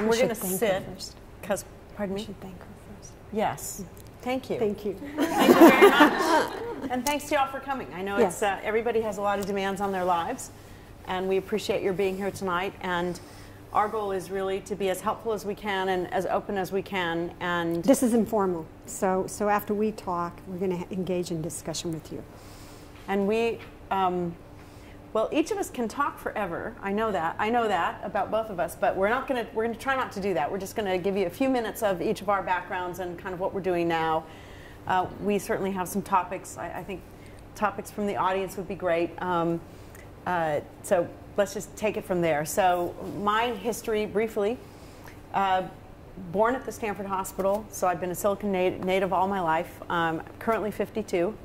and we we're going to sit her first. because, pardon We me? should thank her first. Yes. Thank you. Thank you. Thank you very much. and thanks to y'all for coming. I know it's uh, everybody has a lot of demands on their lives, and we appreciate your being here tonight. And our goal is really to be as helpful as we can and as open as we can. And This is informal, so so after we talk, we're going to engage in discussion with you. and we, um, well, each of us can talk forever. I know that. I know that about both of us. But we're not going to. We're going to try not to do that. We're just going to give you a few minutes of each of our backgrounds and kind of what we're doing now. Uh, we certainly have some topics. I, I think topics from the audience would be great. Um, uh, so let's just take it from there. So my history, briefly. Uh, born at the Stanford Hospital, so I've been a Silicon nat- native all my life. Um, currently 52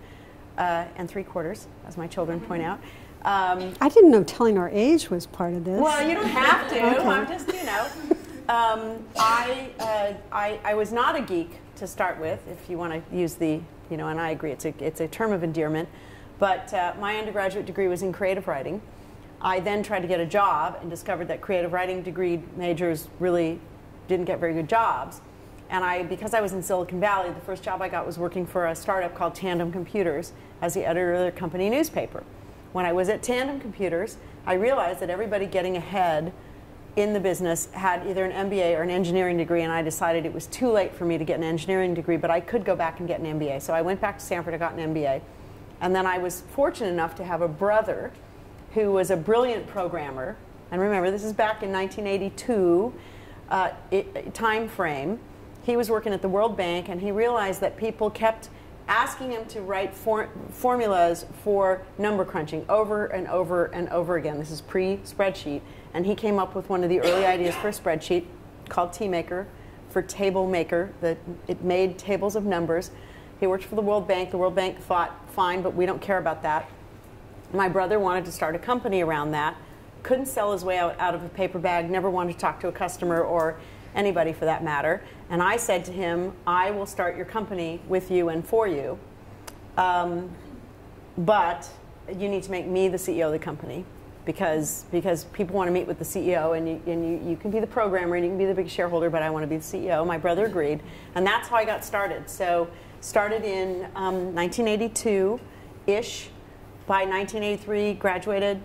uh, and three quarters, as my children point out. Um, I didn't know telling our age was part of this. well, you don't have to. Okay. I'm just, you know. Um, I, uh, I, I was not a geek to start with, if you want to use the, you know, and I agree, it's a, it's a term of endearment. But uh, my undergraduate degree was in creative writing. I then tried to get a job and discovered that creative writing degree majors really didn't get very good jobs. And I, because I was in Silicon Valley, the first job I got was working for a startup called Tandem Computers as the editor of their company newspaper. When I was at Tandem Computers, I realized that everybody getting ahead in the business had either an MBA or an engineering degree, and I decided it was too late for me to get an engineering degree, but I could go back and get an MBA. So I went back to Stanford, I got an MBA. And then I was fortunate enough to have a brother who was a brilliant programmer. And remember, this is back in 1982 uh, it, time frame. He was working at the World Bank, and he realized that people kept asking him to write for, formulas for number crunching over and over and over again. This is pre-spreadsheet, and he came up with one of the early ideas for a spreadsheet called TMaker for Table Maker. That it made tables of numbers. He worked for the World Bank. The World Bank thought, fine, but we don't care about that. My brother wanted to start a company around that. Couldn't sell his way out, out of a paper bag, never wanted to talk to a customer or anybody for that matter. And I said to him, I will start your company with you and for you. Um, but you need to make me the CEO of the company because, because people want to meet with the CEO and, you, and you, you can be the programmer and you can be the big shareholder, but I want to be the CEO. My brother agreed. And that's how I got started. So started in um, 1982-ish. By 1983, graduated,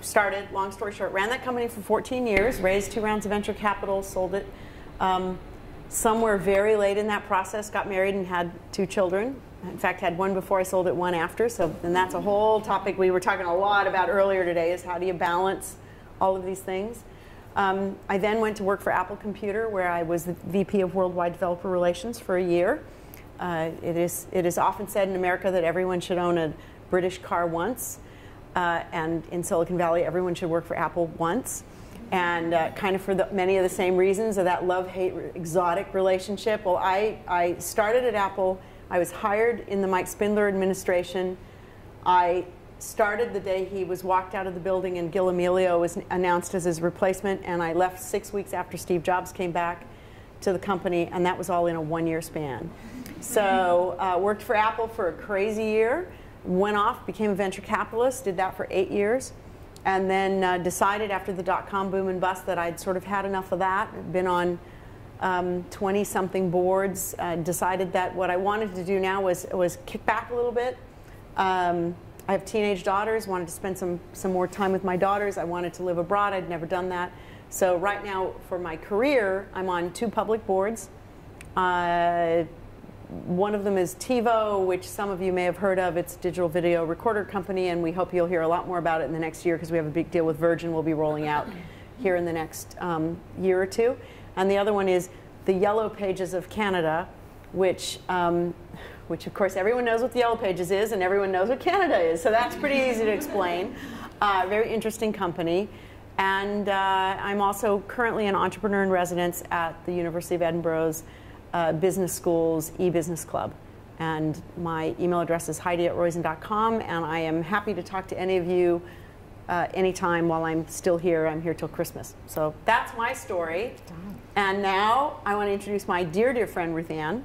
started, long story short, ran that company for 14 years, raised two rounds of venture capital, sold it. Um, somewhere very late in that process, got married and had two children. In fact, had one before I sold it, one after. So, and that's a whole topic we were talking a lot about earlier today: is how do you balance all of these things. Um, I then went to work for Apple Computer, where I was the VP of Worldwide Developer Relations for a year. Uh, it is it is often said in America that everyone should own a British car once, uh, and in Silicon Valley, everyone should work for Apple once. And uh, kind of for the, many of the same reasons of that love hate exotic relationship. Well, I, I started at Apple. I was hired in the Mike Spindler administration. I started the day he was walked out of the building and Gil Amelio was announced as his replacement, and I left six weeks after Steve Jobs came back to the company, and that was all in a one year span. So, uh, worked for Apple for a crazy year, went off, became a venture capitalist, did that for eight years, and then uh, decided after the dot com boom and bust that I'd sort of had enough of that. Been on 20 um, something boards, uh, decided that what I wanted to do now was, was kick back a little bit. Um, I have teenage daughters, wanted to spend some, some more time with my daughters. I wanted to live abroad, I'd never done that. So, right now, for my career, I'm on two public boards. Uh, one of them is TiVo, which some of you may have heard of. It's a digital video recorder company, and we hope you'll hear a lot more about it in the next year because we have a big deal with Virgin we'll be rolling out here in the next um, year or two. And the other one is the Yellow Pages of Canada, which, um, which of course everyone knows what the Yellow Pages is, and everyone knows what Canada is. So that's pretty easy to explain. Uh, very interesting company. And uh, I'm also currently an entrepreneur in residence at the University of Edinburgh's uh, Business School's e-business club. And my email address is heidi at roizen.com, and I am happy to talk to any of you uh, anytime while I'm still here. I'm here till Christmas. So that's my story. And now I want to introduce my dear, dear friend Ruthann.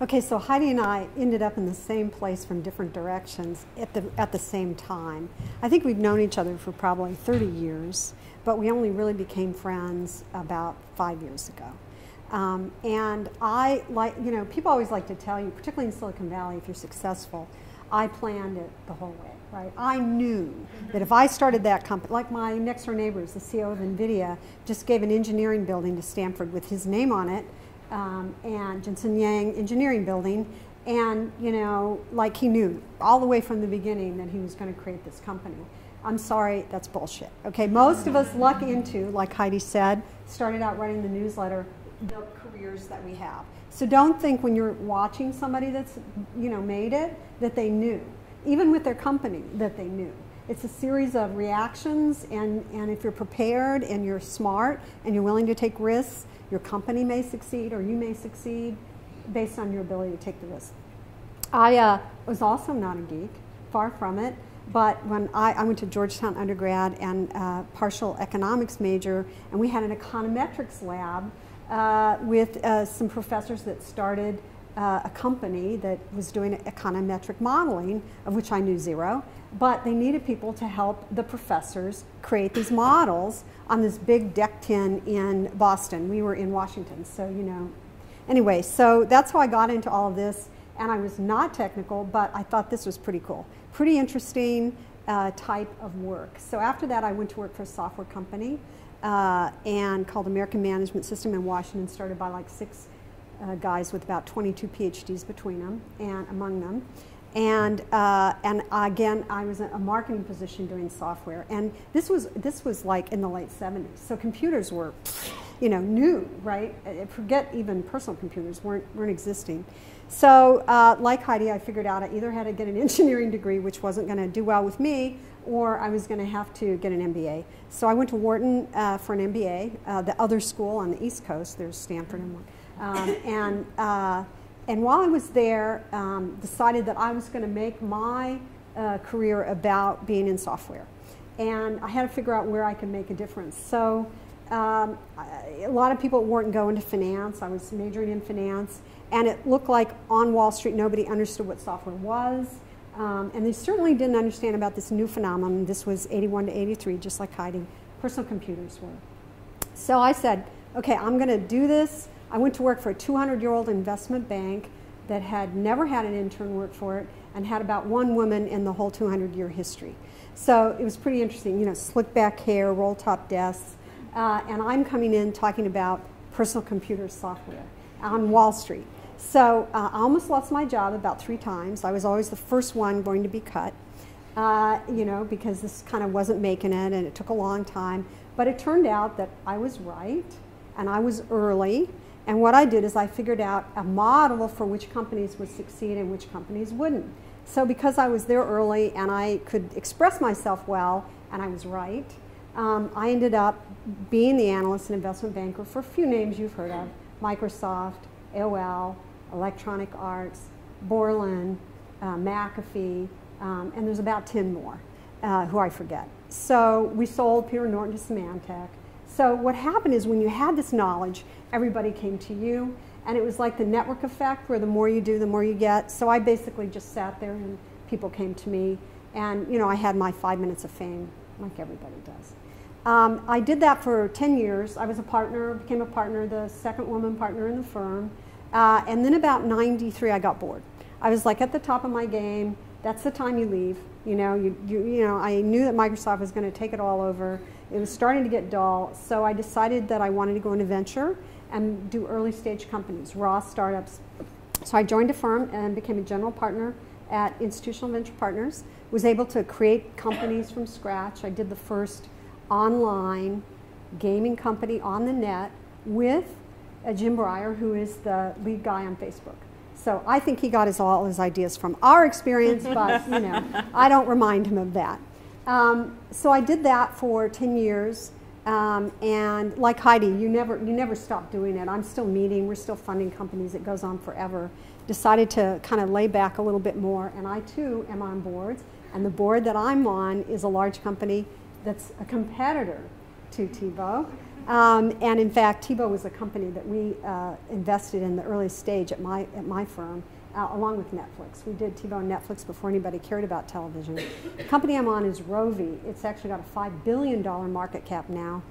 Okay, so Heidi and I ended up in the same place from different directions at the, at the same time. I think we've known each other for probably 30 years, but we only really became friends about five years ago. Um, and I like, you know, people always like to tell you, particularly in Silicon Valley, if you're successful, I planned it the whole way, right? I knew that if I started that company, like my next door neighbors, the CEO of NVIDIA, just gave an engineering building to Stanford with his name on it, um, and Jensen Huang Engineering Building, and you know, like he knew all the way from the beginning that he was going to create this company. I'm sorry, that's bullshit. Okay, most of us luck into, like Heidi said, started out writing the newsletter, the careers that we have. So don't think when you're watching somebody that's, you know, made it that they knew, even with their company that they knew. It's a series of reactions, and, and if you're prepared and you're smart and you're willing to take risks, your company may succeed or you may succeed based on your ability to take the risk. I uh, was also not a geek, far from it. But when I, I went to Georgetown undergrad and uh, partial economics major, and we had an econometrics lab uh, with uh, some professors that started uh, a company that was doing econometric modeling, of which I knew zero. But they needed people to help the professors create these models on this big DEC 10 in Boston. We were in Washington, so you know. Anyway, so that's how I got into all of this, and I was not technical, but I thought this was pretty cool. Pretty interesting uh, type of work. So after that, I went to work for a software company uh, and called American Management System in Washington, started by like six uh, guys with about 22 PhDs between them and among them. And, uh, and again, I was in a marketing position doing software. And this was, this was like in the late 70s. So computers were, you know, new, right? Uh, forget even personal computers weren't, weren't existing. So uh, like Heidi, I figured out I either had to get an engineering degree, which wasn't going to do well with me, or I was going to have to get an MBA. So I went to Wharton uh, for an MBA, uh, the other school on the East Coast. There's Stanford and one. Um, and, uh, and while I was there, um, decided that I was going to make my uh, career about being in software. And I had to figure out where I could make a difference. So um, a lot of people weren't going to finance. I was majoring in finance. And it looked like on Wall Street nobody understood what software was. Um, and they certainly didn't understand about this new phenomenon. This was 81 to 83, just like Heidi personal computers were. So I said, okay, I'm going to do this. I went to work for a 200 year old investment bank that had never had an intern work for it and had about one woman in the whole 200 year history. So it was pretty interesting, you know, slick back hair, roll top desks. Uh, and I'm coming in talking about personal computer software on Wall Street. So uh, I almost lost my job about three times. I was always the first one going to be cut, uh, you know, because this kind of wasn't making it and it took a long time. But it turned out that I was right and I was early. And what I did is I figured out a model for which companies would succeed and which companies wouldn't. So because I was there early and I could express myself well and I was right, um, I ended up being the analyst and investment banker for a few names you've heard of, Microsoft, AOL, Electronic Arts, Borland, uh, McAfee, um, and there's about 10 more uh, who I forget. So we sold Peter Norton to Symantec. So what happened is when you had this knowledge, everybody came to you, and it was like the network effect where the more you do, the more you get. So I basically just sat there and people came to me, and you know I had my five minutes of fame, like everybody does. Um, I did that for 10 years. I was a partner, became a partner, the second woman partner in the firm. Uh, and then about 93, I got bored. I was like at the top of my game. That's the time you leave. You know, you, you, you know, I knew that Microsoft was going to take it all over. It was starting to get dull, so I decided that I wanted to go into venture and do early stage companies, raw startups. So I joined a firm and became a general partner at Institutional Venture Partners. Was able to create companies from scratch. I did the first online gaming company on the net with uh, Jim Breyer, who is the lead guy on Facebook. So I think he got his, all his ideas from our experience, but you know, I don't remind him of that. Um, so I did that for 10 years. Um, and like Heidi, you never, you never stop doing it. I'm still meeting, we're still funding companies, it goes on forever. Decided to kind of lay back a little bit more, and I too am on boards. And the board that I'm on is a large company that's a competitor to TiVo. Um, and in fact, TiVo was a company that we uh, invested in the early stage at my, at my firm, uh, along with Netflix. We did TiVo and Netflix before anybody cared about television. the company I'm on is Rovi. It's actually got a $5 billion market cap now,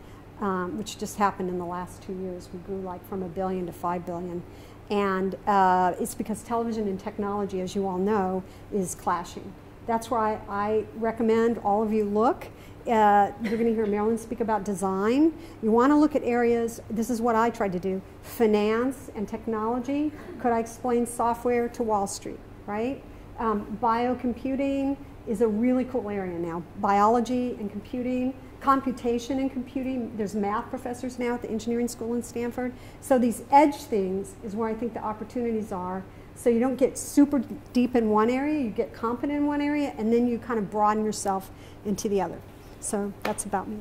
um, which just happened in the last two years. We grew like from a billion to 5 billion. And uh, it's because television and technology, as you all know, is clashing. That's why I recommend all of you look uh, you're going to hear Marilyn speak about design. You want to look at areas, this is what I tried to do finance and technology. Could I explain software to Wall Street, right? Um, biocomputing is a really cool area now. Biology and computing, computation and computing. There's math professors now at the engineering school in Stanford. So these edge things is where I think the opportunities are. So you don't get super deep in one area, you get competent in one area, and then you kind of broaden yourself into the other. So that's about me.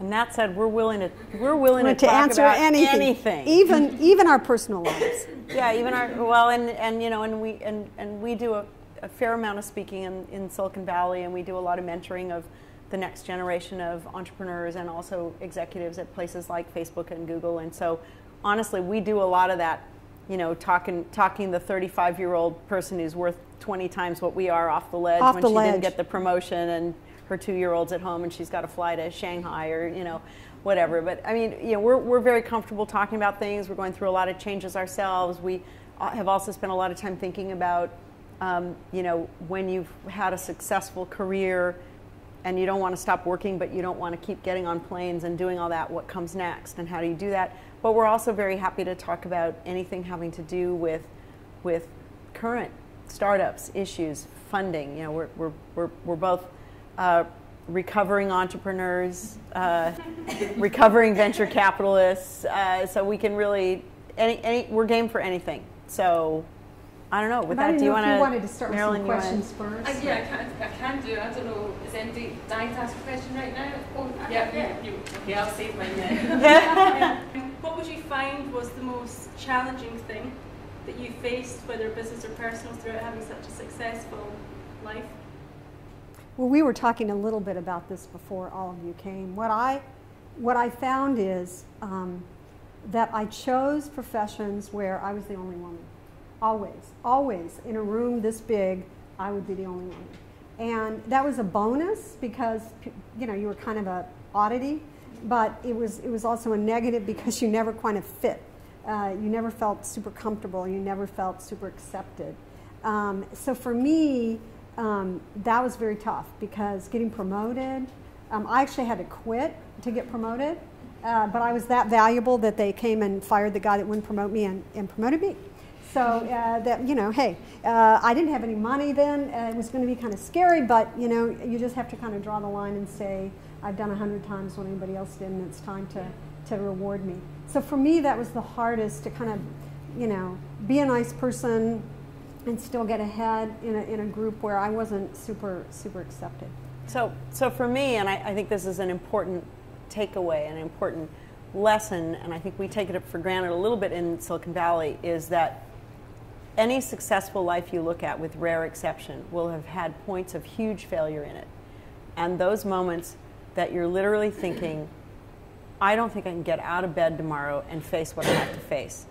And that said, we're willing to we're willing to, to answer anything, anything, even even our personal lives. yeah, even our well, and and you know, and we and and we do a, a fair amount of speaking in, in Silicon Valley, and we do a lot of mentoring of the next generation of entrepreneurs and also executives at places like Facebook and Google. And so, honestly, we do a lot of that. You know, talking talking the 35 year old person who's worth 20 times what we are off the ledge off when the she ledge. didn't get the promotion and her two year old's at home and she's got to fly to Shanghai or, you know, whatever. But I mean, you know, we're, we're very comfortable talking about things. We're going through a lot of changes ourselves. We have also spent a lot of time thinking about, um, you know, when you've had a successful career and you don't want to stop working, but you don't want to keep getting on planes and doing all that, what comes next and how do you do that? But we're also very happy to talk about anything having to do with, with current startups, issues, funding. You know, we're, we're, we're, we're both uh, recovering entrepreneurs, uh, recovering venture capitalists. Uh, so we can really, any, any, we're game for anything. So I don't know. With that, do you want to? wanted to start Marilyn, with some questions first. Uh, yeah, I can, I can do. I don't know. Is anybody dying to ask a question right now? Oh, yeah, yeah. You, okay, I'll save mine now. what would you find was the most challenging thing that you faced, whether business or personal, throughout having such a successful life? Well, we were talking a little bit about this before all of you came. What I, what I found is um, that I chose professions where I was the only woman. Always, always. In a room this big, I would be the only woman. And that was a bonus because, you know, you were kind of a oddity, but it was, it was also a negative because you never kind of fit. Uh, you never felt super comfortable. You never felt super accepted. Um, so for me, um, that was very tough because getting promoted, um, I actually had to quit to get promoted, uh, but I was that valuable that they came and fired the guy that wouldn't promote me and, and promoted me. So uh, that you know, hey, uh, I didn't have any money then. It was going to be kind of scary, but you know, you just have to kind of draw the line and say, I've done a hundred times what anybody else did, and it's time to to reward me. So for me, that was the hardest to kind of, you know, be a nice person, and still get ahead in a, in a group where I wasn't super, super accepted. So, so for me, and I, I think this is an important takeaway, an important lesson, and I think we take it for granted a little bit in Silicon Valley, is that any successful life you look at, with rare exception, will have had points of huge failure in it. And those moments that you're literally thinking, I don't think I can get out of bed tomorrow and face what I have to face.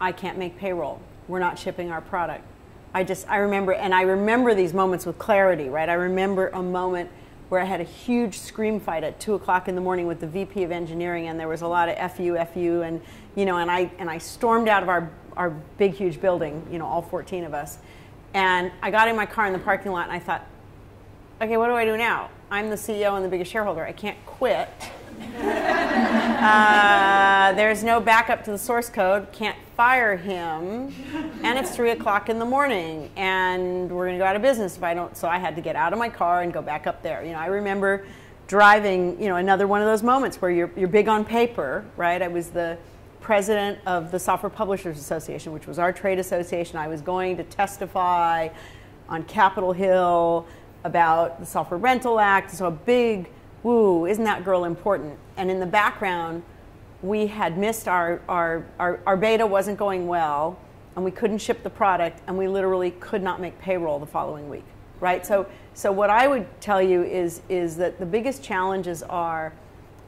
I can't make payroll we're not shipping our product. I just, I remember, and I remember these moments with clarity, right? I remember a moment where I had a huge scream fight at two o'clock in the morning with the VP of engineering, and there was a lot of fu, fu, and you know, and I and I stormed out of our our big huge building, you know, all 14 of us, and I got in my car in the parking lot, and I thought, okay, what do I do now? I'm the CEO and the biggest shareholder. I can't quit. uh, there's no backup to the source code. Can't fire him, and it's three o'clock in the morning, and we're going to go out of business if I don't. So I had to get out of my car and go back up there. You know, I remember driving. You know, another one of those moments where you're you're big on paper, right? I was the president of the Software Publishers Association, which was our trade association. I was going to testify on Capitol Hill about the Software Rental Act. So a big, woo, isn't that girl important? And in the background, we had missed our, our, our, our beta wasn't going well and we couldn't ship the product and we literally could not make payroll the following week right? So so what i would tell you is is that the biggest challenges are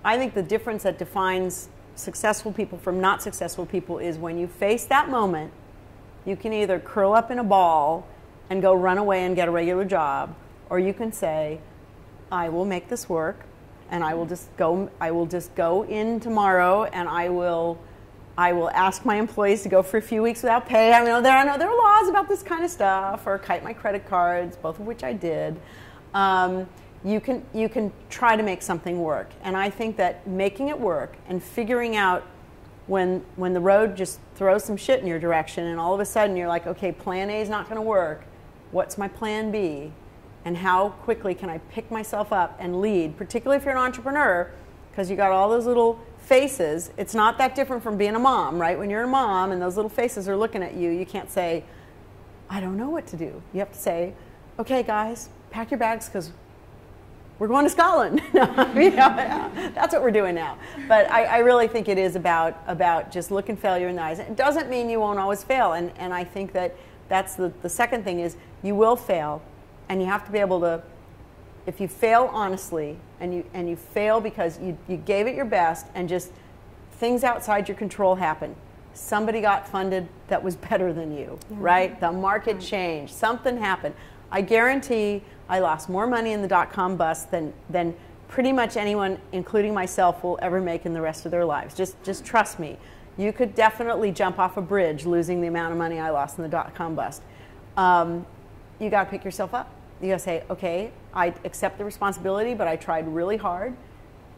I think the difference that defines successful people from not successful people is when you face that moment, you can either curl up in a ball and go run away and get a regular job, or you can say, I will make this work and I will just go I will just go in tomorrow and I will I will ask my employees to go for a few weeks without pay. I know there I know there are laws about this kind of stuff, or kite my credit cards, both of which I did. Um, you can you can try to make something work, and I think that making it work and figuring out when when the road just throws some shit in your direction, and all of a sudden you're like, okay, Plan A is not going to work. What's my Plan B? And how quickly can I pick myself up and lead, particularly if you're an entrepreneur, because you got all those little faces, it's not that different from being a mom, right? When you're a mom and those little faces are looking at you, you can't say, I don't know what to do. You have to say, okay, guys, pack your bags because we're going to Scotland. that's what we're doing now. But I, I, really think it is about, about just looking failure in the eyes. It doesn't mean you won't always fail. And, and I think that that's the, the second thing is you will fail and you have to be able to if you fail honestly and you and you fail because you, you gave it your best and just things outside your control happen somebody got funded that was better than you yeah. right? The market right. changed. Something happened. I guarantee i lost more money in the dot-com bust than than pretty much anyone including myself will ever make in the rest of their lives. Just just trust me. You could definitely jump off a bridge losing the amount of money i lost in the dot-com bust. Um, you got to pick yourself up you gotta say, okay, I accept the responsibility, but I tried really hard.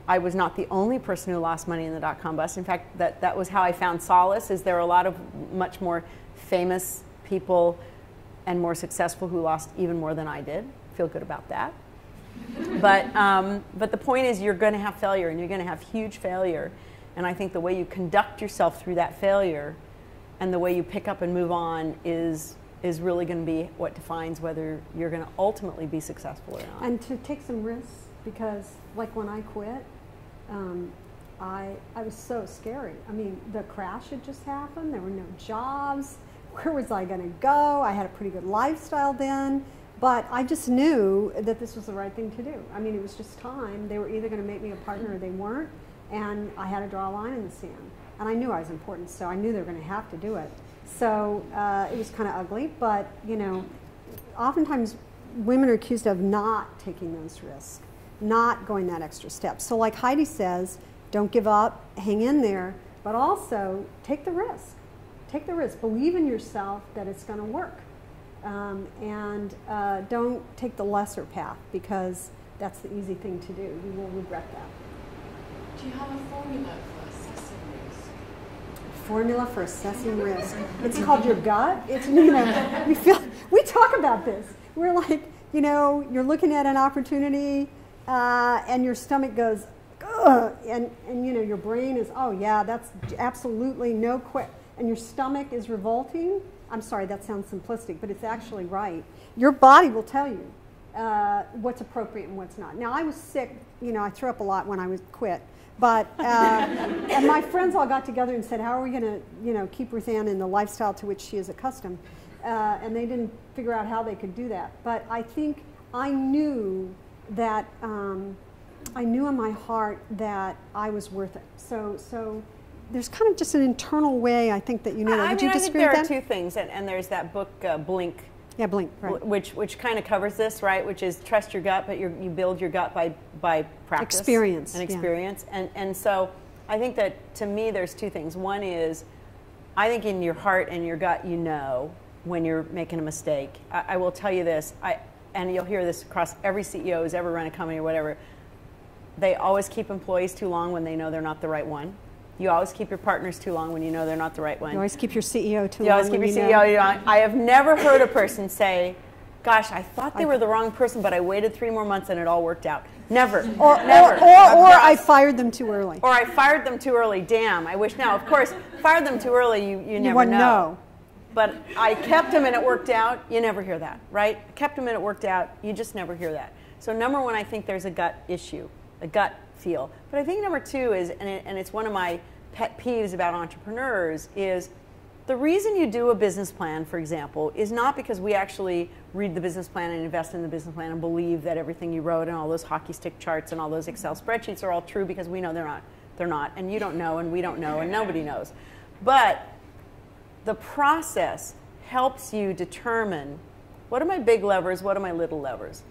I was not the only person who lost money in the dot com bust. In fact, that, that was how I found solace. Is there are a lot of much more famous people and more successful who lost even more than I did. Feel good about that. but um, but the point is, you're going to have failure, and you're going to have huge failure. And I think the way you conduct yourself through that failure, and the way you pick up and move on is is really going to be what defines whether you're going to ultimately be successful or not. And to take some risks because, like when I quit, um, I I was so scary. I mean, the crash had just happened. There were no jobs. Where was I going to go? I had a pretty good lifestyle then, but I just knew that this was the right thing to do. I mean, it was just time. They were either going to make me a partner or they weren't, and I had to draw a line in the sand. And I knew I was important, so I knew they were going to have to do it. So uh, it was kind of ugly, but you know, oftentimes women are accused of not taking those risks, not going that extra step. So, like Heidi says, don't give up, hang in there, but also take the risk. Take the risk. Believe in yourself that it's going to work. Um, and uh, don't take the lesser path because that's the easy thing to do. You will regret that. Do you have a formula formula for assessing risk. It's called your gut. It's you know we feel we talk about this. We're like you know you're looking at an opportunity uh, and your stomach goes Ugh, and and you know your brain is oh yeah that's absolutely no quick and your stomach is revolting. I'm sorry that sounds simplistic, but it's actually right. Your body will tell you uh, what's appropriate and what's not. Now I was sick. You know I threw up a lot when I was quit but uh, and my friends all got together and said, "How are we going to, you know, keep Ruthann in the lifestyle to which she is accustomed?" Uh, and they didn't figure out how they could do that. But I think I knew that um, I knew in my heart that I was worth it. So so there's kind of just an internal way I think that you know. I, Would mean, you disagree I think there are two things, and, and there's that book uh, Blink yeah, blink. Right. Which which kind of covers this, right? Which is trust your gut, but you build your gut by by practice, experience, and experience, yeah. and and so I think that to me there's two things. One is, I think in your heart and your gut you know when you're making a mistake. I, I will tell you this, I and you'll hear this across every CEO who's ever run a company or whatever. They always keep employees too long when they know they're not the right one. You always keep your partners too long when you know they're not the right one. You always keep your CEO too you long. You always keep your CEO too long. I have never heard a person say, gosh, I thought they were the wrong person, but I waited three more months and it all worked out. Never. Or, never. Or, or, or I fired them too early. Or I fired them too early. Damn, I wish now. Of course, fired them too early, you, you, you never know. know. But I kept them and it worked out. You never hear that, right? kept them and it worked out. You just never hear that. So, number one, I think there's a gut issue, a gut feel. But I think number two is, and, it, and it's one of my pet peeves about entrepreneurs is The reason you do a business plan, for example, is not because we actually read the business plan and invest in the business plan and believe that everything you wrote and all those hockey stick charts and all those Excel spreadsheets are all true because we know they're not. They're not, and you don't know, and we don't know, and nobody knows. But the process helps you determine what are my big levers, what are my little levers.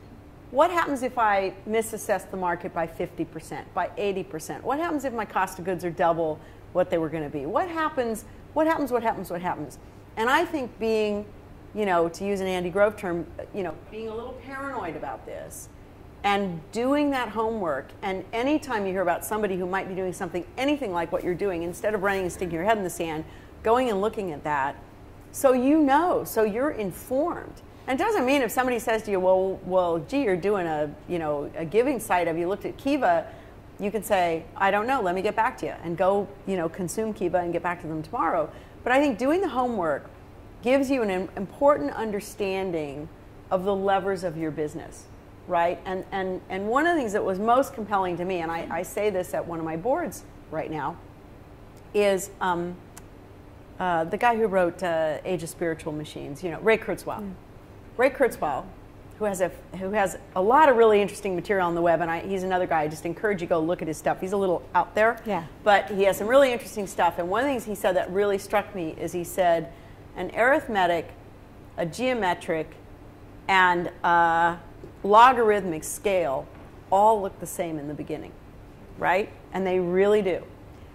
What happens if I misassess the market by 50%, by 80%? What happens if my cost of goods are double what they were going to be? What happens, what happens, what happens, what happens? And I think being, you know, to use an Andy Grove term, you know, being a little paranoid about this and doing that homework and anytime you hear about somebody who might be doing something anything like what you're doing, instead of running and sticking your head in the sand, going and looking at that, so you know, so you're informed. And it doesn't mean if somebody says to you, well, well, gee, you're doing a, you know, a giving site. Have you looked at Kiva? You can say, I don't know. Let me get back to you, and go, you know, consume Kiva and get back to them tomorrow. But I think doing the homework gives you an important understanding of the levers of your business, right? And and and one of the things that was most compelling to me, and I, I say this at one of my boards right now, is. Um, uh, the guy who wrote uh, Age of Spiritual Machines, you know, Ray Kurzweil. Mm. Ray Kurzweil, who has a who has a lot of really interesting material on the web, and I, he's another guy. I just encourage you to go look at his stuff. He's a little out there, yeah, but he has some really interesting stuff. And one of the things he said that really struck me is he said, an arithmetic, a geometric, and a logarithmic scale all look the same in the beginning, right? And they really do.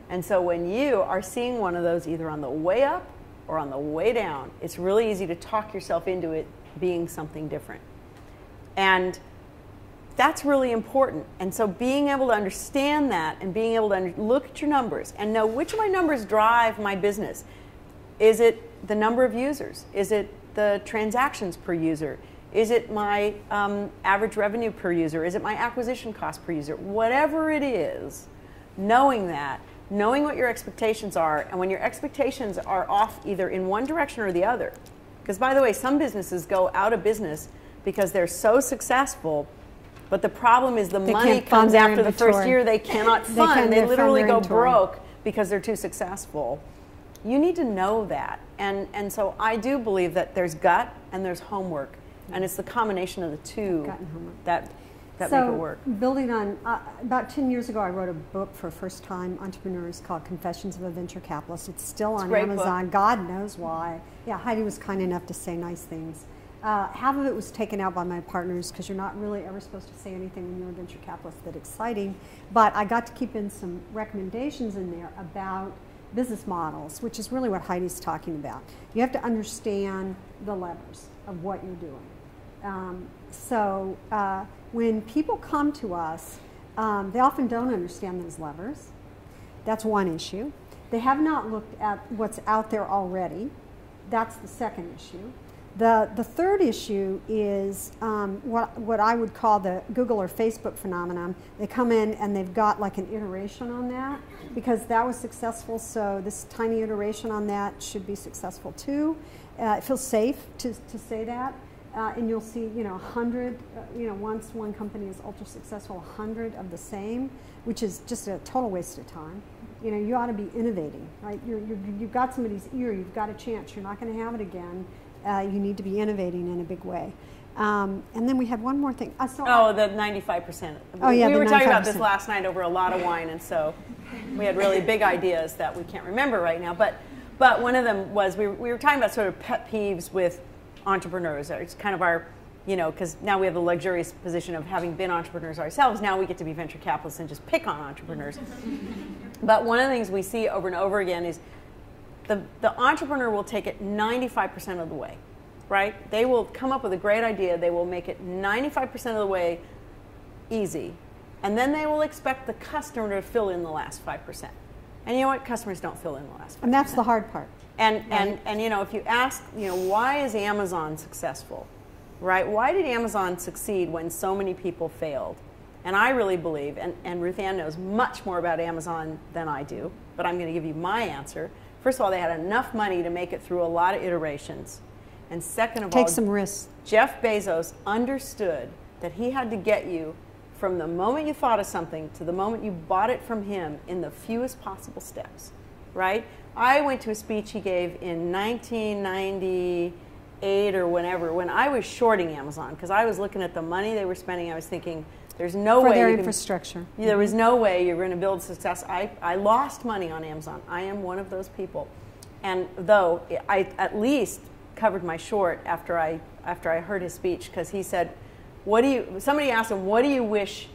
And so when you are seeing one of those either on the way up or on the way down, it's really easy to talk yourself into it being something different. And that's really important. And so being able to understand that and being able to look at your numbers and know which of my numbers drive my business. Is it the number of users? Is it the transactions per user? Is it my um, average revenue per user? Is it my acquisition cost per user? Whatever it is, knowing that, knowing what your expectations are, and when your expectations are off either in one direction or the other, because, by the way, some businesses go out of business because they're so successful, but the problem is the they money comes after the first year they cannot fund. they, they literally go broke because they're too successful. You need to know that. And, and so I do believe that there's gut and there's homework. And it's the combination of the two that that so, make it work. Building on, uh, about 10 years ago, I wrote a book for first time entrepreneurs called Confessions of a Venture Capitalist. It's still it's on Amazon. Book. God knows why. Yeah, Heidi was kind enough to say nice things. Uh, half of it was taken out by my partners because you're not really ever supposed to say anything when you're a venture capitalist that exciting. But I got to keep in some recommendations in there about business models, which is really what Heidi's talking about. You have to understand the levers of what you're doing. Um, so, uh, when people come to us, um, they often don't understand those levers. That's one issue. They have not looked at what's out there already. That's the second issue. The, the third issue is um, what, what I would call the Google or Facebook phenomenon. They come in and they've got like an iteration on that because that was successful, so this tiny iteration on that should be successful too. Uh, it feels safe to, to say that. Uh, and you'll see, you know, 100, uh, you know, once one company is ultra successful, 100 of the same, which is just a total waste of time. You know, you ought to be innovating, right? You're, you have got somebody's ear, you've got a chance, you're not going to have it again. Uh, you need to be innovating in a big way. Um, and then we had one more thing. Uh, so oh, the 95%. Oh, yeah. We were 95%. talking about this last night over a lot of wine, and so we had really big ideas that we can't remember right now. But, but one of them was we, we were talking about sort of pet peeves with entrepreneurs. It's kind of our, you know, because now we have the luxurious position of having been entrepreneurs ourselves. Now we get to be venture capitalists and just pick on entrepreneurs. but one of the things we see over and over again is the, the entrepreneur will take it 95% of the way, right? They will come up with a great idea, they will make it 95% of the way easy, and then they will expect the customer to fill in the last 5%. And you know what? Customers don't fill in the last 5. And that's the hard part. And, right. and, and you know, if you ask, you know, why is Amazon successful? Right? Why did Amazon succeed when so many people failed? And I really believe, and, and Ruthann knows much more about Amazon than I do, but I'm going to give you my answer. First of all, they had enough money to make it through a lot of iterations. And second of all, Take all, some risks. Jeff Bezos understood that he had to get you from the moment you thought of something to the moment you bought it from him in the fewest possible steps. right? I went to a speech he gave in 1998 or whenever when I was shorting Amazon because I was looking at the money they were spending. I was thinking, there's no For way their can- infrastructure. there was mm-hmm. no way you're going to build success. I, I lost money on Amazon. I am one of those people. And though I at least covered my short after I, after I heard his speech, because he said, what do you, somebody asked him, what do you wish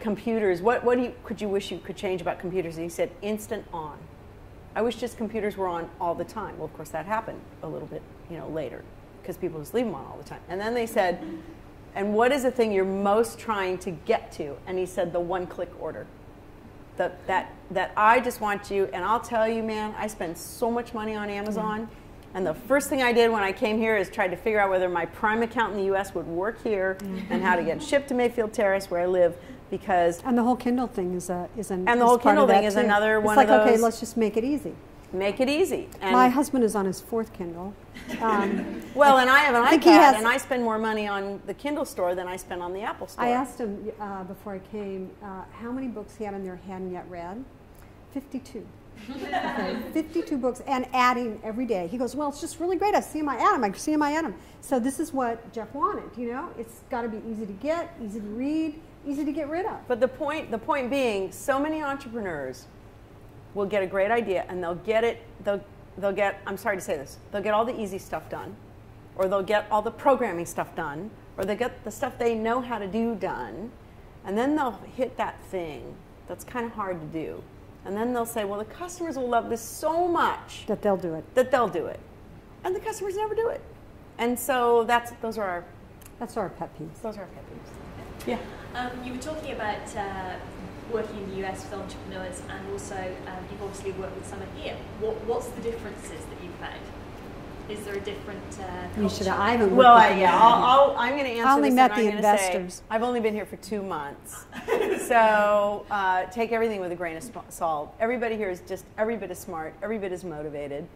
computers, what, what do you, could you wish you could change about computers? And he said, instant on. I wish just computers were on all the time. Well, of course, that happened a little bit, you know, later because people just leave them on all the time. And then they said, and what is the thing you're most trying to get to? And he said, the one-click order. That, that, that I just want you, and I'll tell you, man, I spend so much money on Amazon. And the first thing I did when I came here is tried to figure out whether my Prime account in the US would work here and how to get shipped to Mayfield Terrace where I live because And the whole Kindle thing is a is an And the whole Kindle thing is too. another it's one like of okay, let's just make it easy. make it easy. And My husband is on his fourth Kindle. Um, Well, and I have an I iPad, has- and I spend more money on the Kindle store than I spend on the Apple store. I asked him uh, before I came uh, how many books he had in there he hadn't yet read. Fifty-two. Okay, 52 books and adding every day. He goes, Well, it's just really great. I see him, I him, I see him, I him. So, this is what Jeff wanted, you know? It's got to be easy to get, easy to read, easy to get rid of. But the point, the point being, so many entrepreneurs will get a great idea and they'll get it. They'll, they'll get. I'm sorry to say this. They'll get all the easy stuff done, or they'll get all the programming stuff done, or they get the stuff they know how to do done, and then they'll hit that thing that's kind of hard to do, and then they'll say, "Well, the customers will love this so much That they'll do it. that they'll do it," and the customers never do it. And so that's those are our That's our pet peeves. those are our pet peeves. Yeah. Um, you were talking about uh, working in the US with entrepreneurs, and also um, you've obviously worked with some here. What, what's the differences that you've found? Is there a different uh, You should. culture? I haven't. Well, I, yeah. I'll, I'll, I'm going to answer I only this met the I'm gonna say, investors. I've only been here for two months, so uh, take everything with a grain of salt. Everybody here is just every bit as smart, every bit as motivated.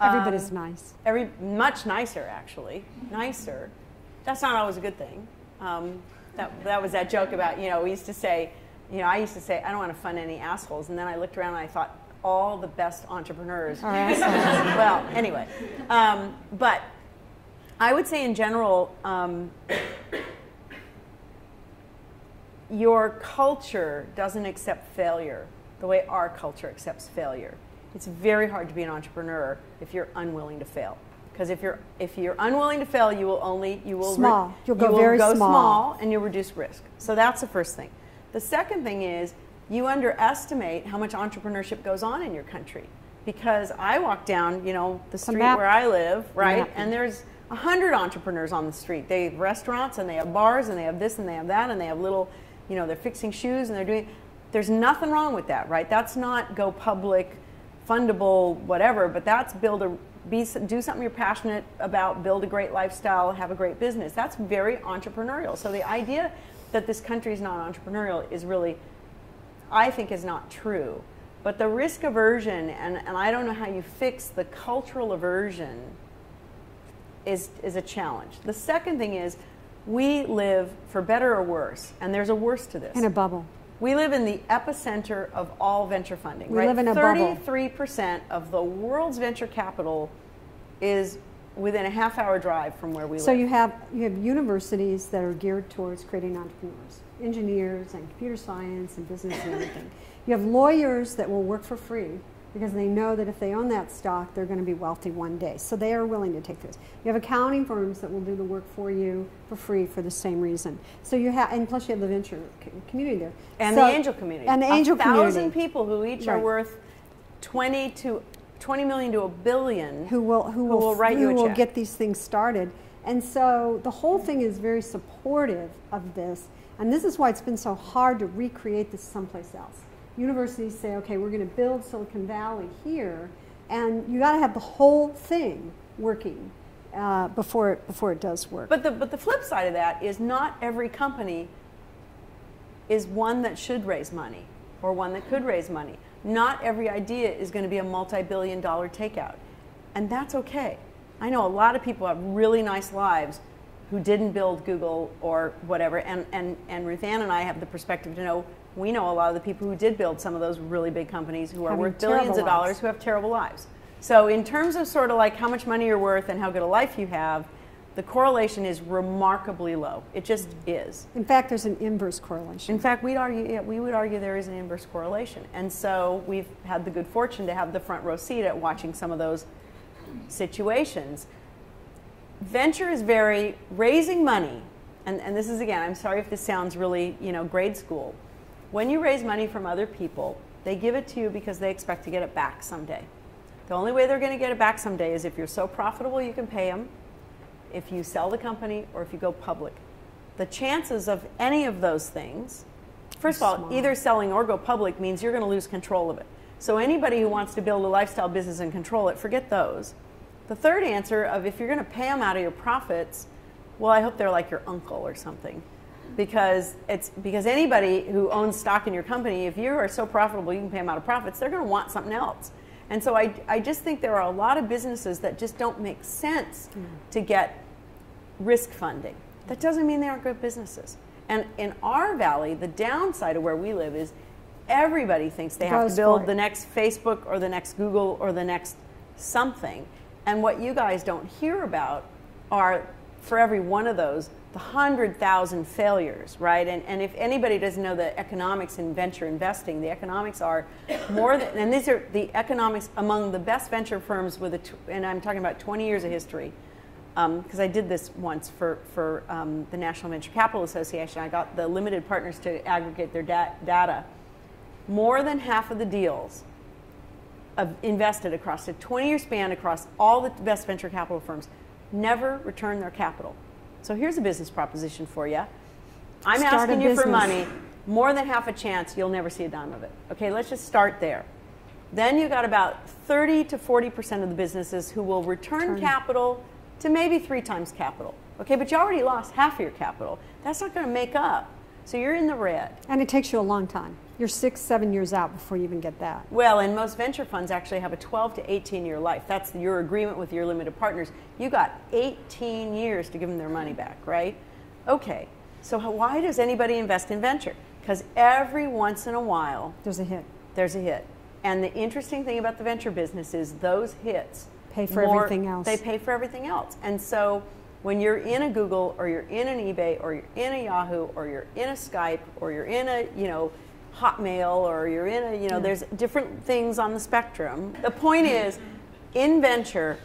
Every bit as nice. Every much nicer, actually, nicer. That's not always a good thing. Um, that that was that joke about you know we used to say, you know I used to say I don't want to fund any assholes, and then I looked around and I thought all the best entrepreneurs well, anyway, um, but I would say in general, um, your culture doesn't accept failure the way our culture accepts failure. It's very hard to be an entrepreneur if you're unwilling to fail. Because if you're if you're unwilling to fail, you will only you will Small. You'll go you will very go small. and you'll reduce risk. So that's the first thing. The second thing is you underestimate how much entrepreneurship goes on in your country. Because I walk down, you know, the street where I live, right, map. and there's a hundred entrepreneurs on the street. They have restaurants and they have bars and they have this and they have that and they have little, you know, they're fixing shoes and they're doing. There's nothing wrong with that, right? That's not go public, fundable, whatever. But that's build a be do something you're passionate about, build a great lifestyle, have a great business. That's very entrepreneurial. So the idea that this country is not entrepreneurial is really I think is not true. But the risk aversion, and, and I don't know how you fix the cultural aversion, is, is a challenge. The second thing is we live, for better or worse, and there's a worse to this. In a bubble. we live in the epicenter of all venture funding. We right? live in a bubble. 33% of the world's venture capital is within a half hour drive from where we So live. you have you have universities that are geared towards creating entrepreneurs, engineers and computer science and business and everything. You have lawyers that will work for free because they know that if they own that stock, they're going to be wealthy one day. So they are willing to take this. You have accounting firms that will do the work for you for free for the same reason. So you have, and plus you have the venture community there, and So- the angel community. and the angel a thousand people who each are worth 20 to 20 million to a billion. who will who, Who will, will write who you a will check. get these things started. And so the whole thing is very supportive of this. And this is why it's been so hard to recreate this someplace else. Universities say, okay, we're going to build Silicon Valley here, and you got to have the whole thing working uh, before it before it does work. But the but the flip side of that is not every company is one that should raise money or one that could raise money. Not every idea is going to be a multi-billion dollar takeout. And that's okay. I know a lot of people have really nice lives who didn't build Google or whatever and and and Ruthann and I have the perspective to know we know a lot of the people who did build some of those really big companies who are Having worth billions of dollars who have terrible lives. So, in terms of sort of like how much money you're worth and how good a life you have, the correlation is remarkably low. It just is. In fact, there's an inverse correlation. In fact, we'd argue, yeah, we would argue there is an inverse correlation. And so we've had the good fortune to have the front row seat at watching some of those situations. Venture is very raising money, and, and this is again, I'm sorry if this sounds really, you know, grade school. When you raise money from other people, they give it to you because they expect to get it back someday. The only way they're going to get it back someday is if you're so profitable you can pay them, if you sell the company, or if you go public. The chances of any of those things, first of all, Small. either selling or go public means you're going to lose control of it. So anybody who wants to build a lifestyle business and control it, forget those. The third answer of if you're going to pay them out of your profits, well, I hope they're like your uncle or something. Because it's because anybody who owns stock in your company, if you are so profitable you can pay them out of profits, they're going to want something else. And so I, I just think there are a lot of businesses that just don't make sense to get risk funding. That doesn't mean they aren't good businesses. And in our valley, the downside of where we live is everybody thinks they have to build the next Facebook or the next Google or the next something. And what you guys don't hear about are, for every one of those, 100,000 failures, right? And, and if anybody doesn't know the economics in venture investing, the economics are more than, and these are the economics among the best venture firms with a, and I'm talking about 20 years of history, because I did this once for, for um, the National Venture Capital Association. I got the limited partners to aggregate their da- data. More than half of the deals of invested across a 20 year span across all the best venture capital firms never return their capital. So here's a business proposition for you. I'm Start asking you for money, more than half a chance you'll never see a dime of it. Okay, let's just start there. Then you got about 30 to 40% of the businesses who will return Turn. capital to maybe three times capital. Okay, but you already lost half of your capital. That's not going to make up. So you're in the red. And it takes you a long time. You're six, seven years out before you even get that. Well, and most venture funds actually have a 12 to 18 year life. That's your agreement with your limited partners. You got 18 years to give them their money back, right? Okay, so why does anybody invest in venture? Because every once in a while, There's a hit. there's a hit. And the interesting thing about the venture business is those hits Pay for everything else. They pay for everything else. And so when you're in a Google or you're in an eBay or you're in a Yahoo or you're in a Skype or you're in a, you know, Hotmail or you're in a, you know, there's different things on the spectrum. The point is, in venture,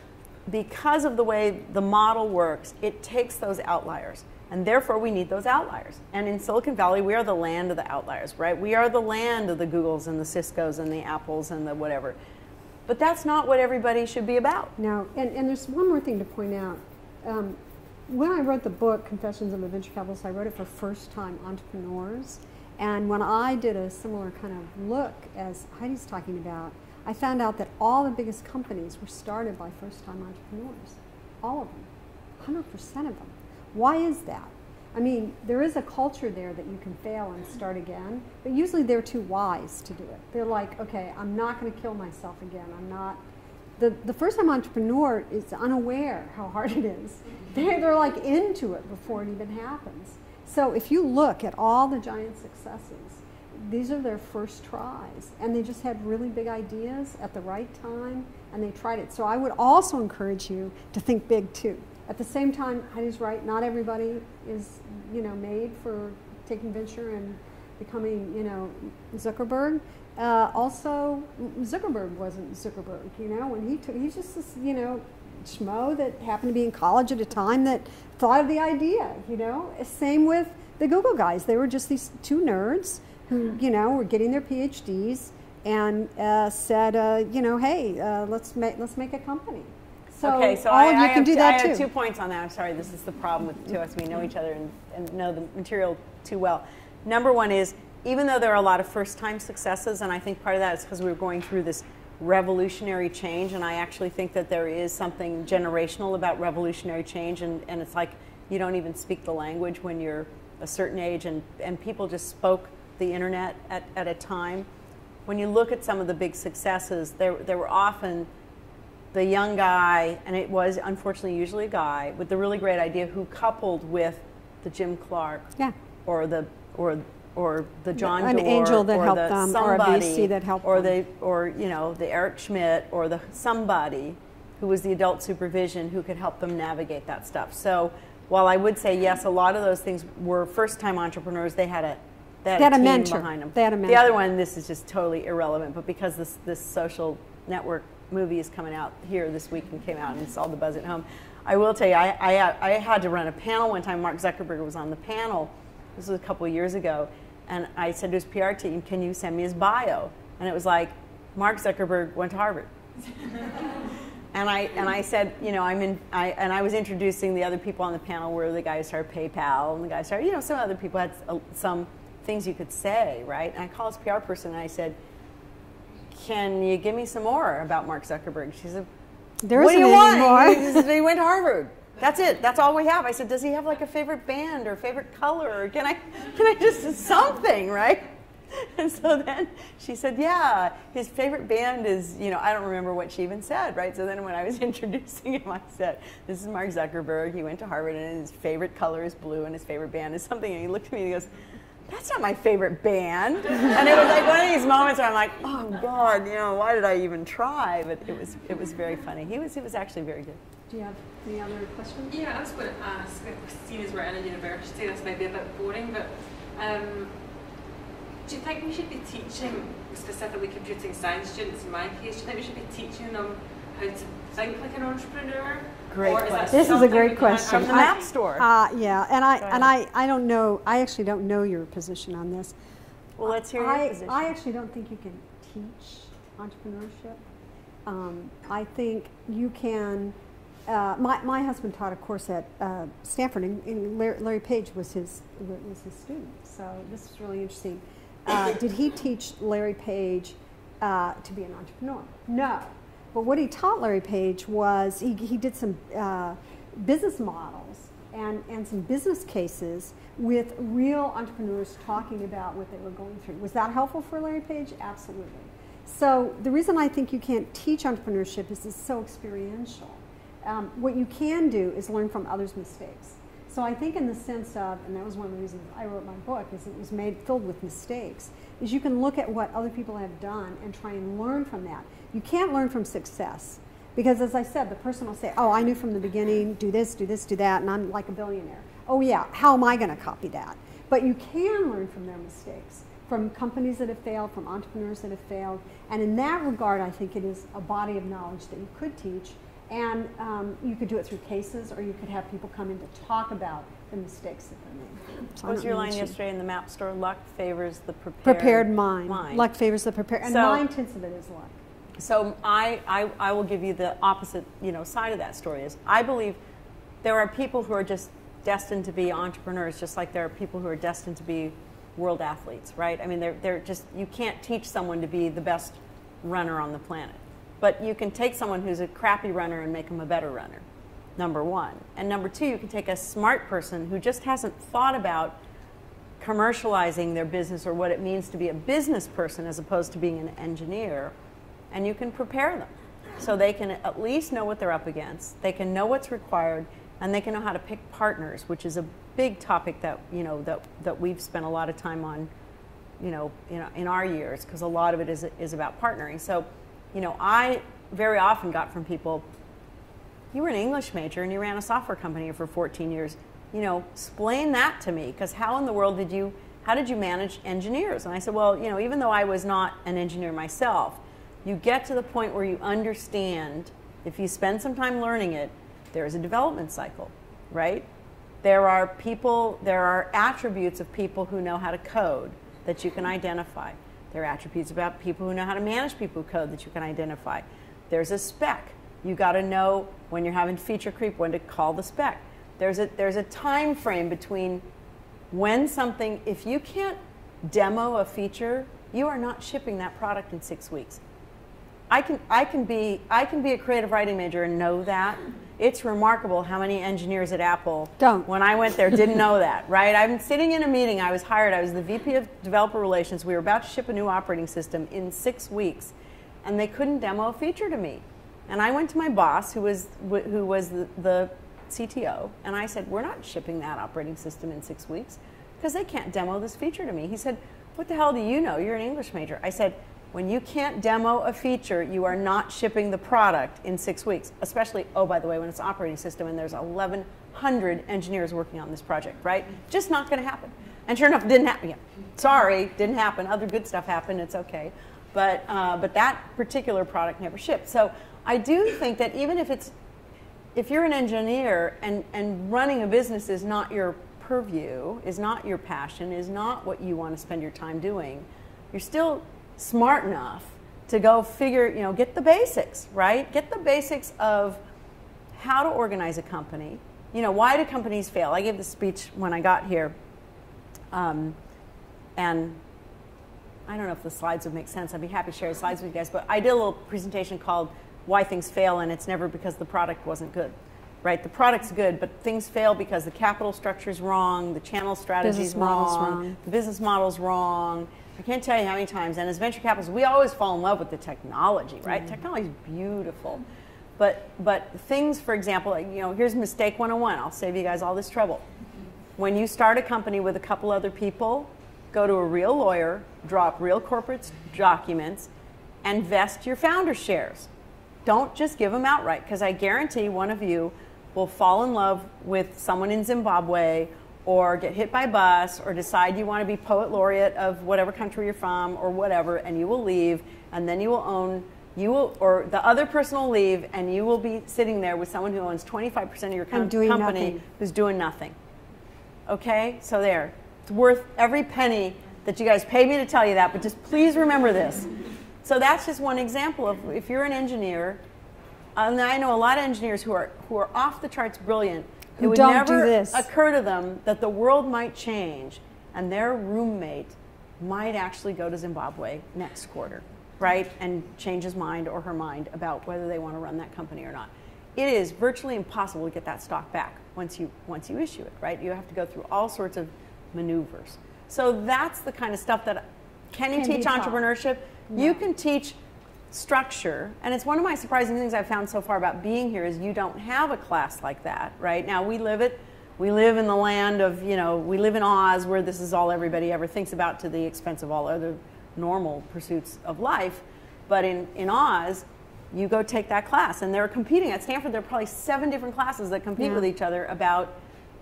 because of the way the model works, it takes those outliers. And therefore, we need those outliers. And in Silicon Valley, we are the land of the outliers, right? We are the land of the Googles and the Ciscos and the Apples and the whatever. But that's not what everybody should be about. Now, and, and there's one more thing to point out. Um, when I wrote the book, Confessions of a Venture Capitalist, I wrote it for first time entrepreneurs. And when I did a similar kind of look as Heidi's talking about, I found out that all the biggest companies were started by first time entrepreneurs. All of them. 100% of them. Why is that? I mean, there is a culture there that you can fail and start again, but usually they're too wise to do it. They're like, okay, I'm not going to kill myself again. I'm not. The, the first time entrepreneur is unaware how hard it is. They're, they're like into it before it even happens. So if you look at all the giant successes, these are their first tries. And they just had really big ideas at the right time and they tried it. So I would also encourage you to think big too. At the same time, Heidi's right, not everybody is, you know, made for taking venture and becoming, you know, Zuckerberg. Uh, also, Zuckerberg wasn't Zuckerberg, you know, when he took, he's just this, you know, schmo that happened to be in college at a time that thought of the idea, you know. Same with the Google guys. They were just these two nerds who, you know, were getting their PhDs and uh, said, uh, you know, hey, uh, let's make let's make a company. So, okay, so all I, of you I can have, do that I too. have two points on that. I'm sorry, this is the problem with the two of us. We know each other and, and know the material too well. Number one is even though there are a lot of first time successes, and I think part of that is because we were going through this revolutionary change, and I actually think that there is something generational about revolutionary change, and, and it's like you don't even speak the language when you're a certain age, and, and people just spoke the internet at, at a time. When you look at some of the big successes, there, there were often the young guy, and it was unfortunately usually a guy with the really great idea who coupled with the Jim Clark Yeah. or the or or the John An Doerr angel that or helped the them, or a somebody, VC that helped or them. the or you know the Eric Schmidt or the somebody who was the adult supervision who could help them navigate that stuff. So while I would say yes, a lot of those things were first time entrepreneurs. They had a they had, They had a team mentor. behind them. They had a mentor. The other one, this is just totally irrelevant, but because this this social network movie is coming out here this week and came out and all the buzz at home. I will tell you, I, I, I had to run a panel one time. Mark Zuckerberg was on the panel. This was a couple of years ago. And I said to his PR team, Can you send me his bio? And it was like, Mark Zuckerberg went to Harvard. and I and I said, you know, I'm in. I and I was introducing the other people on the panel where the guy who started PayPal and the guy who started, you know, some other people had uh, some things you could say, right? And I called his PR person and I said, "Can you give me some more about Mark Zuckerberg?" She said, There "What do you want?" he went to Harvard. That's it. That's all we have. I said, "Does he have like a favorite band or favorite color? Or can I can I just something, right?" And so then she said, Yeah, his favorite band is, you know, I don't remember what she even said, right? So then when I was introducing him, I said, This is Mark Zuckerberg. He went to Harvard and his favorite color is blue and his favorite band is something. And he looked at me and he goes, That's not my favorite band. And it was like one of these moments where I'm like, Oh God, you know, why did I even try? But it was it was very funny. He was he was actually very good. Do you have any other questions? Yeah, I was going to ask, seeing as we're in a university, this might be a bit boring, but um, do you think we should be teaching specifically computing science students in my case, do you think we should be teaching them how to think like an entrepreneur? Great or is that question. This is a great we can't question. From the actually- map store. Uh, yeah, and I and I, I don't know. I actually don't know your position on this. Well, let's hear your I, position. I actually don't think you can teach entrepreneurship. Um, I think you can. Uh, my, my husband taught a course at uh, Stanford, and, and Larry, Larry Page was his was his student. So this is really interesting. Uh, did he teach Larry Page uh, to be an entrepreneur? No. But what he taught Larry Page was he, he did some uh, business models and, and some business cases with real entrepreneurs talking about what they were going through. Was that helpful for Larry Page? Absolutely. So the reason I think you can't teach entrepreneurship is it's so experiential. Um, what you can do is learn from others' mistakes. So I think in the sense of, and that was one of the reasons I wrote my book, is it was made filled with mistakes, is you can look at what other people have done and try and learn from that. You can't learn from success. Because as I said, the person will say, oh, I knew from the beginning, do this, do this, do that, and I'm like a billionaire. Oh yeah, how am I going to copy that? But you can learn from their mistakes, from companies that have failed, from entrepreneurs that have failed. And in that regard, I think it is a body of knowledge that you could teach. And um, you could do it through cases, or you could have people come in to talk about the mistakes that they made. So What was your line that yesterday in the map store? Luck favors the prepared, Prepared mind. mind. Luck favors the prepared. And So- nine tenths of it is luck. So I, I, I will give you the opposite, you know, side of that story is I believe there are people who are just destined to be entrepreneurs, just like there are people who are destined to be world athletes, right? I mean, they're, they're just, you can't teach someone to be the best runner on the planet. But you can take someone who's a crappy runner and make them a better runner, number one. And number two, you can take a smart person who just hasn't thought about commercializing their business or what it means to be a business person as opposed to being an engineer, and you can prepare them so they can at least know what they're up against, they can know what's required, and they can know how to pick partners, which is a big topic that you know that that we've spent a lot of time on, you know, in, in our years because a lot of it is is about partnering. So, you know, I very often got from people, you were an English major and you ran a software company for 14 years. You know, explain that to me because how in the world did you, how did you manage engineers? And I said, well, you know, even though I was not an engineer myself, you get to the point where you understand, if you spend some time learning it, there's a development cycle, right? There are people, there are attributes of people who know how to code that you can identify. There are attributes about people who know how to manage people code that you can identify. There's a spec. You got to know when you're having feature creep when to call the spec. There's a there's a time frame between when something if you can't demo a feature, you are not shipping that product in 6 weeks. I can I can be I can be a creative writing major and know that. It's remarkable how many engineers at Apple Don't. when I went there didn't know that, right? I'm sitting in a meeting, I was hired, I was the VP of developer relations. We were about to ship a new operating system in 6 weeks and they couldn't demo a feature to me. And I went to my boss who was who was the, the CTO and I said, "We're not shipping that operating system in 6 weeks." because they can't demo this feature to me. He said, What the hell do you know? You're an English major. I said, When you can't demo a feature, you are not shipping the product in six weeks, especially, oh, by the way, when it's operating system and there's 1,100 engineers working on this project, right? Just not going to happen. And sure enough, it didn't happen. Yeah. Sorry, didn't happen. Other good stuff happened. It's okay. But, uh, but that particular product never shipped. So I do think that even if it's if you're an engineer and, and running a business is not your purview, is not your passion, is not what you want to spend your time doing, you're still smart enough to go figure, you know, get the basics, right? Get the basics of how to organize a company. You know, why do companies fail? I gave the speech when I got here, um, and I don't know if the slides would make sense. I'd be happy to share the slides with you guys, but I did a little presentation called why things fail, and it's never because the product wasn't good. Right, the product's good, but things fail because the capital structure is wrong, the channel strategy is wrong, wrong, the business model's wrong. I can't tell you how many times, and as venture capitalists, we always fall in love with the technology, right? Mm-hmm. Technology is beautiful. But, but things, for example, you know, here's mistake 101. I'll save you guys all this trouble. When you start a company with a couple other people, go to a real lawyer, draw up real corporate documents, and vest your founder shares. Don't just give them outright because I guarantee one of you will fall in love with someone in Zimbabwe or get hit by a bus or decide you want to be poet laureate of whatever country you're from or whatever and you will leave and then you will own you will or the other person will leave and you will be sitting there with someone who owns 25% of your com- company nothing. who's doing nothing okay so there it's worth every penny that you guys pay me to tell you that but just please remember this so that's just one example of if you're an engineer, and I know a lot of engineers who are who are off the charts brilliant. Who it would don't never do this. occur to them that the world might change and their roommate might actually go to Zimbabwe next quarter, right? And change his mind or her mind about whether they want to run that company or not. It is virtually impossible to get that stock back once you once you issue it, right? You have to go through all sorts of maneuvers. So that's the kind of stuff that can you Can teach entrepreneurship? You can teach structure, and it's one of my surprising things I've found so far about being here is you don't have a class like that, right? Now we live it. We live in the land of, you know, we live in Oz where this is all everybody ever thinks about to the expense of all other normal pursuits of life. But in, in Oz, you go take that class. And they're competing. At Stanford, there are probably seven different classes that compete Yeah. with each other about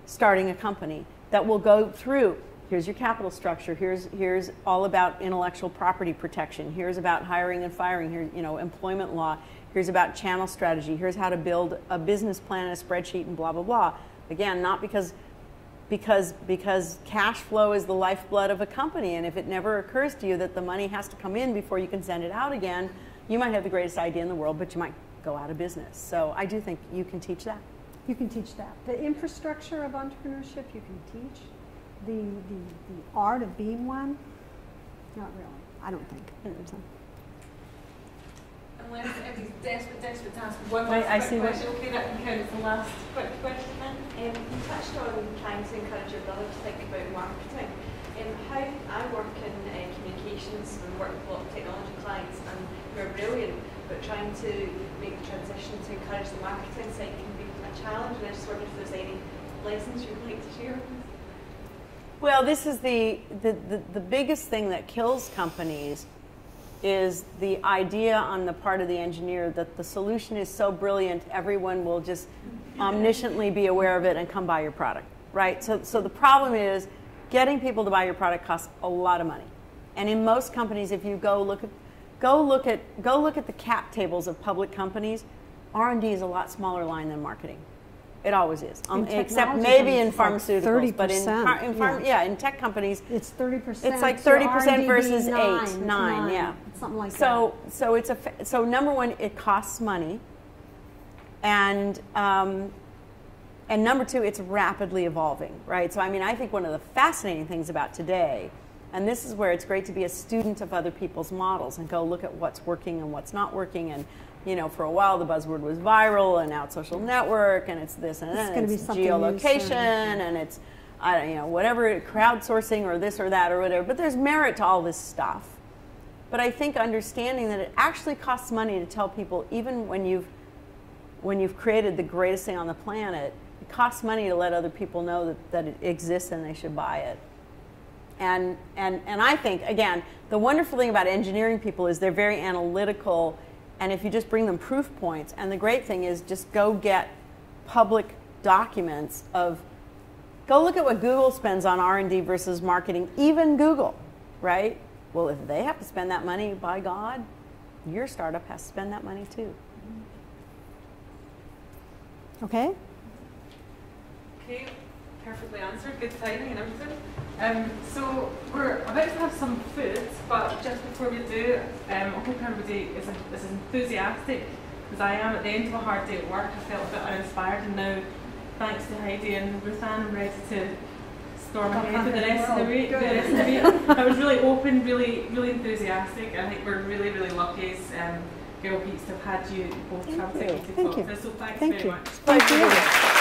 starting a company that will go through here's your capital structure here's here's all about intellectual property protection here's about hiring and firing here you know employment law here's about channel strategy here's how to build a business plan and a spreadsheet and blah blah blah again not because because because cash flow is the lifeblood of a company and if it never occurs to you that the money has to come in before you can send it out again you might have the greatest idea in the world but you might go out of business so i do think you can teach that You can teach that. The infrastructure of entrepreneurship, you can teach. The, the, the art of being one, not really. I don't think. So, Unless everybody's desperate, desperate to ask one Right, last I quick see that. question. Okay, that can count as the last quick question then. Um, you touched on trying to encourage your brother to think about marketing. Um, how I work in uh, communications and work with a lot of technology clients, and we're brilliant, but trying to make the transition to encourage the marketing side can be a challenge. And I just wondered if there's any lessons you'd like to share. Well, this is the, the, the, the biggest thing that kills companies is the idea on the part of the engineer that the solution is so brilliant everyone will just omnisciently be aware of it and come buy your product, right? So, so the problem is getting people to buy your product costs a lot of money. And in most companies, if you go look at, go look at, go look at the cap tables of public companies, R&D is a lot smaller line than marketing. It always is, um, except maybe in it's like pharmaceuticals. But in, 30%, in pharm- yeah. yeah, in tech companies, It's 30%. it's like so 30% versus being 8, nine, yeah. Something like so, so it's a so number one, it costs money, and um, and number two, it's rapidly evolving, right? So I mean, I think one of the fascinating things about today, and this is where it's great to be a student of other people's models and go look at what's working and what's not working. And you know, for a while the buzzword was viral, and now it's social network, and it's this and It's that, it's new geolocation, and it's I don't you know whatever crowdsourcing or this or that or whatever. But there's merit to all this stuff. But I think understanding that it actually costs money to tell people, even when you've when you've created the greatest thing on the planet, it costs money to let other people know that, that it exists and they should buy it. And, and, and I think, again, the wonderful thing about engineering people is they're very analytical, and if you just bring them proof points, and the great thing is just go get public documents of, go look at what Google spends on R&D versus marketing, even Google, right? Well, if they have to spend that money, by God, your startup has to spend that money too. Okay? Okay, perfectly answered. Good timing and everything. Um, so we're about to have some food, but just before we do, um, I hope everybody is as enthusiastic as I am. At the end of a hard day at work, I felt a bit uninspired, and now, thanks to Heidi and Ruthann, I'm ready to storm ahead with the rest of the week. The rest of the week. I was really open, really, really enthusiastic. I think we're really, really lucky as um, Girl Geeks to have had you both Thank come you. to Thank talk you. to us. So thanks Thank very you. much. Thank you.